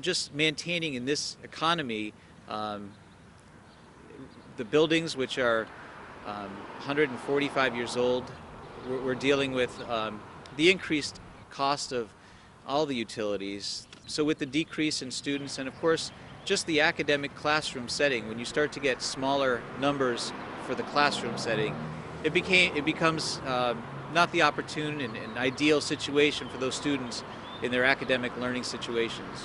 Just maintaining in this economy um, the buildings, which are um, 145 years old, we're, we're dealing with um, the increased cost of all the utilities. So with the decrease in students and of course just the academic classroom setting, when you start to get smaller numbers for the classroom setting, it became it becomes uh, not the opportune and, and ideal situation for those students in their academic learning situations.